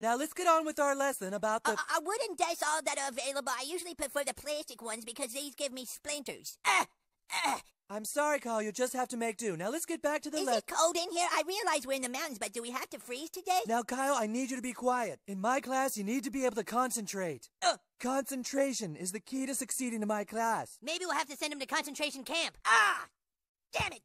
Now let's get on with our lesson about the. Uh, uh, wooden desks all that are available. I usually prefer the plastic ones because these give me splinters. Uh, uh. I'm sorry, Kyle. You just have to make do. Now let's get back to the Is lesson. it cold in here? I realize we're in the mountains, but do we have to freeze today? Now, Kyle, I need you to be quiet. In my class, you need to be able to concentrate. Uh. Concentration is the key to succeeding in my class. Maybe we'll have to send him to concentration camp. Ah! Damn it!